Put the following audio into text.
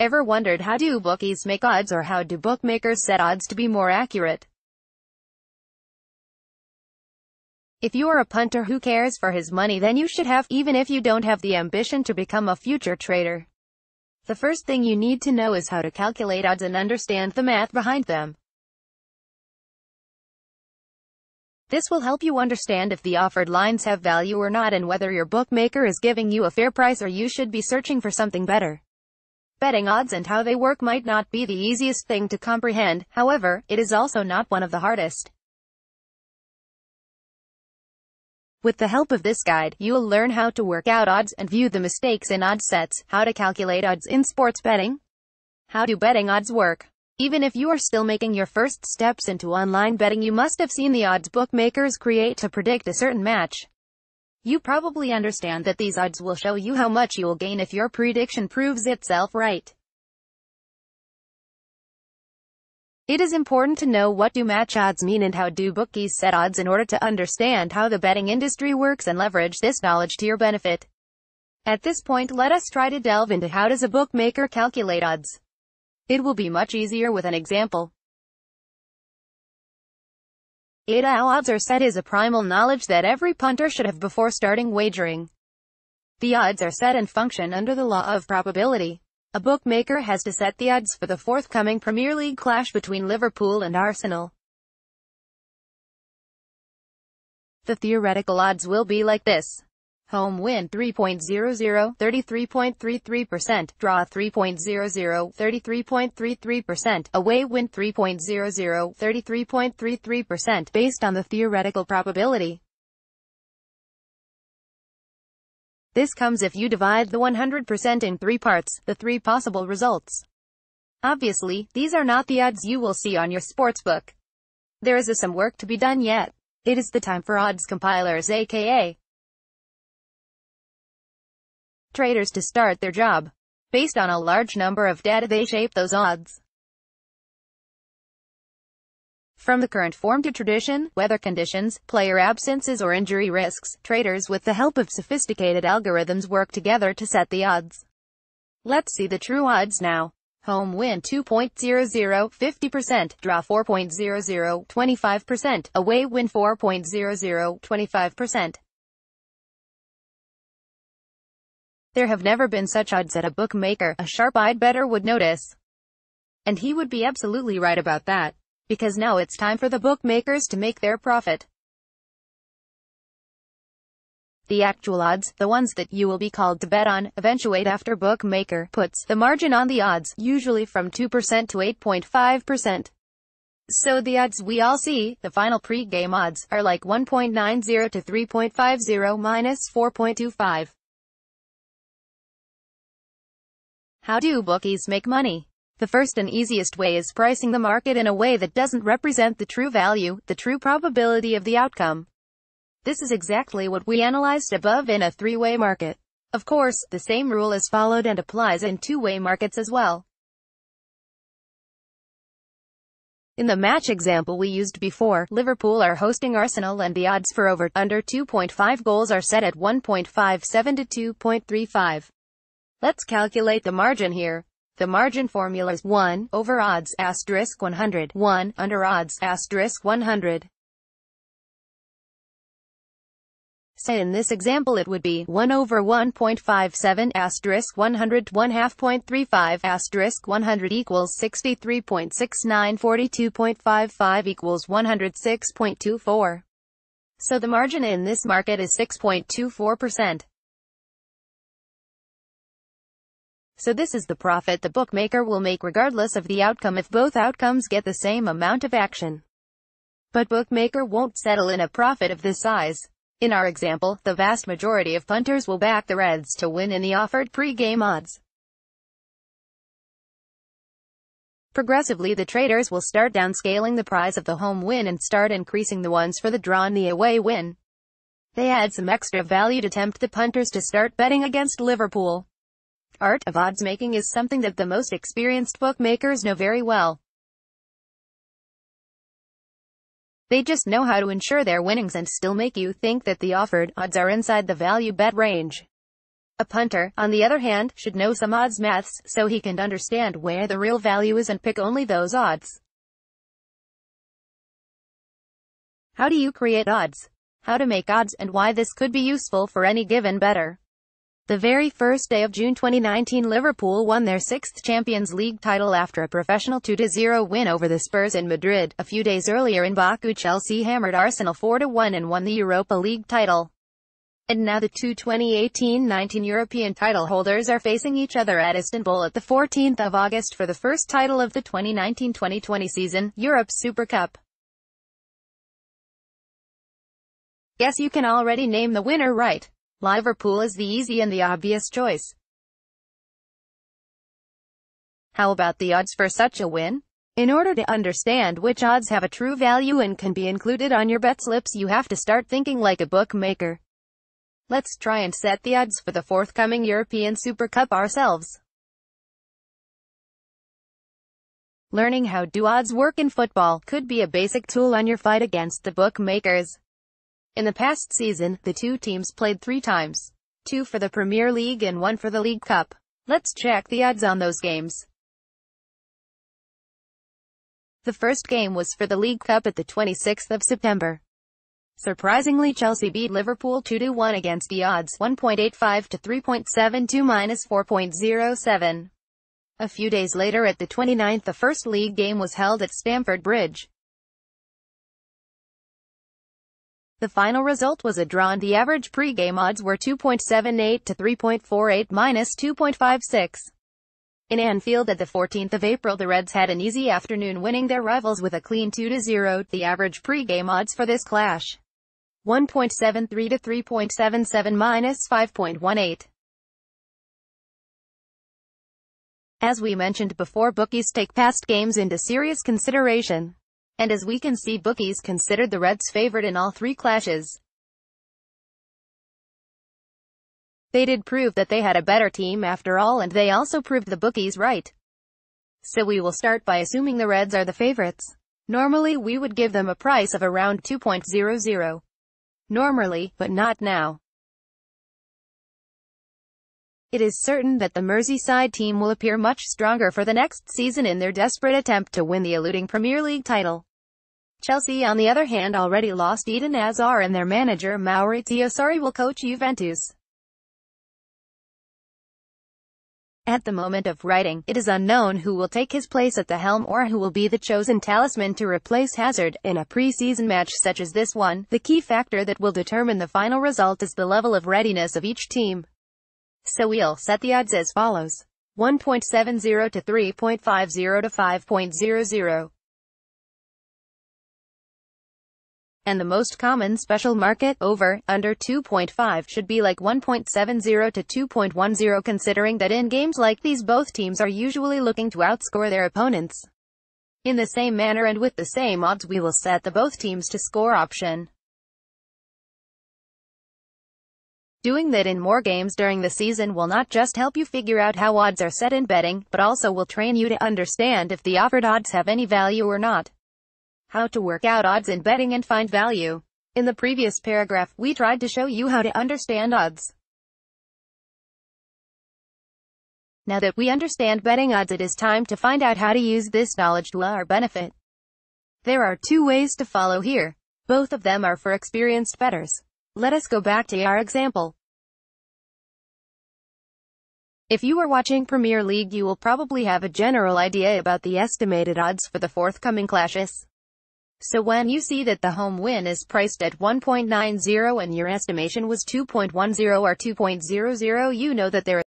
Ever wondered how do bookies make odds or how do bookmakers set odds to be more accurate? If you are a punter who cares for his money then you should have, even if you don't have the ambition to become a future trader. The first thing you need to know is how to calculate odds and understand the math behind them. This will help you understand if the offered lines have value or not and whether your bookmaker is giving you a fair price or you should be searching for something better. Betting odds and how they work might not be the easiest thing to comprehend, however, it is also not one of the hardest. With the help of this guide, you will learn how to work out odds and view the mistakes in odds sets, how to calculate odds in sports betting, how do betting odds work. Even if you are still making your first steps into online betting you must have seen the odds bookmakers create to predict a certain match. You probably understand that these odds will show you how much you will gain if your prediction proves itself right. It is important to know what do match odds mean and how do bookies set odds in order to understand how the betting industry works and leverage this knowledge to your benefit. At this point let us try to delve into how does a bookmaker calculate odds. It will be much easier with an example. How odds are set is a primal knowledge that every punter should have before starting wagering. The odds are set and function under the law of probability. A bookmaker has to set the odds for the forthcoming Premier League clash between Liverpool and Arsenal. The theoretical odds will be like this. Home win 3.00, 33.33%, draw 3.00, 33.33%, away win 3.00, 33.33%, based on the theoretical probability. This comes if you divide the 100% in three parts, the three possible results. Obviously, these are not the odds you will see on your sportsbook. There is a some work to be done yet. It is the time for odds compilers aka traders to start their job. Based on a large number of data they shape those odds. From the current form to tradition, weather conditions, player absences or injury risks, traders with the help of sophisticated algorithms work together to set the odds. Let's see the true odds now. Home win 2.00, 50%, draw 4.00, 25%, away win 4.00, 25%. There have never been such odds at a bookmaker, a sharp-eyed bettor would notice. And he would be absolutely right about that because now it's time for the bookmakers to make their profit. The actual odds, the ones that you will be called to bet on, eventuate after bookmaker puts the margin on the odds, usually from 2% to 8.5%. So the odds we all see, the final pre-game odds, are like 1.90 to 3.50 minus 4.25. How do bookies make money? The first and easiest way is pricing the market in a way that doesn't represent the true value, the true probability of the outcome. This is exactly what we analyzed above in a three-way market. Of course, the same rule is followed and applies in two-way markets as well. In the match example we used before, Liverpool are hosting Arsenal and the odds for over, under 2.5 goals are set at 1.57 to 2.35. Let's calculate the margin here. The margin formula is 1 over odds asterisk 100, 1 under odds asterisk 100. Say in this example it would be 1 over 1.57 asterisk 100 1 half point 35 asterisk 100 equals 63.69 42.55 equals 106.24. So the margin in this market is 6.24%. So this is the profit the bookmaker will make regardless of the outcome if both outcomes get the same amount of action. But bookmaker won't settle in a profit of this size. In our example, the vast majority of punters will back the Reds to win in the offered pre-game odds. Progressively the traders will start downscaling the prize of the home win and start increasing the ones for the draw and the away win. They add some extra value to tempt the punters to start betting against Liverpool art of odds making is something that the most experienced bookmakers know very well. They just know how to ensure their winnings and still make you think that the offered odds are inside the value bet range. A punter, on the other hand, should know some odds maths, so he can understand where the real value is and pick only those odds. How do you create odds? How to make odds and why this could be useful for any given bettor. The very first day of June 2019 Liverpool won their sixth Champions League title after a professional 2-0 win over the Spurs in Madrid. A few days earlier in Baku Chelsea hammered Arsenal 4-1 and won the Europa League title. And now the two 2018-19 European title holders are facing each other at Istanbul at the 14th of August for the first title of the 2019-2020 season, Europe Super Cup. Guess you can already name the winner right. Liverpool is the easy and the obvious choice. How about the odds for such a win? In order to understand which odds have a true value and can be included on your bet slips you have to start thinking like a bookmaker. Let's try and set the odds for the forthcoming European Super Cup ourselves. Learning how do odds work in football could be a basic tool on your fight against the bookmakers. In the past season, the two teams played three times. Two for the Premier League and one for the League Cup. Let's check the odds on those games. The first game was for the League Cup at the 26th of September. Surprisingly Chelsea beat Liverpool 2-1 against the odds 1.85 to 3.72 minus 4.07. A few days later at the 29th the first league game was held at Stamford Bridge. The final result was a draw and the average pre-game odds were 2.78 to 3.48 minus 2.56. In Anfield at the 14th of April the Reds had an easy afternoon winning their rivals with a clean 2-0. The average pre-game odds for this clash 1.73 to 3.77 minus 5.18. As we mentioned before bookies take past games into serious consideration. And as we can see bookies considered the Reds favorite in all three clashes. They did prove that they had a better team after all and they also proved the bookies right. So we will start by assuming the Reds are the favorites. Normally we would give them a price of around 2.00 normally, but not now. It is certain that the Merseyside team will appear much stronger for the next season in their desperate attempt to win the eluding Premier League title. Chelsea on the other hand already lost Eden Hazard and their manager Maurizio Sarri will coach Juventus. At the moment of writing, it is unknown who will take his place at the helm or who will be the chosen talisman to replace Hazard. In a pre-season match such as this one, the key factor that will determine the final result is the level of readiness of each team. So we'll set the odds as follows. 1.70 to 3.50 to 5.00. and the most common special market, over, under 2.5 should be like 1.70 to 2.10 considering that in games like these both teams are usually looking to outscore their opponents. In the same manner and with the same odds we will set the both teams to score option. Doing that in more games during the season will not just help you figure out how odds are set in betting, but also will train you to understand if the offered odds have any value or not. How to work out odds in betting and find value. In the previous paragraph, we tried to show you how to understand odds. Now that we understand betting odds it is time to find out how to use this knowledge to our benefit. There are two ways to follow here. Both of them are for experienced bettors. Let us go back to our example. If you are watching Premier League you will probably have a general idea about the estimated odds for the forthcoming clashes. So when you see that the home win is priced at 1.90 and your estimation was 2.10 or 2.00 you know that there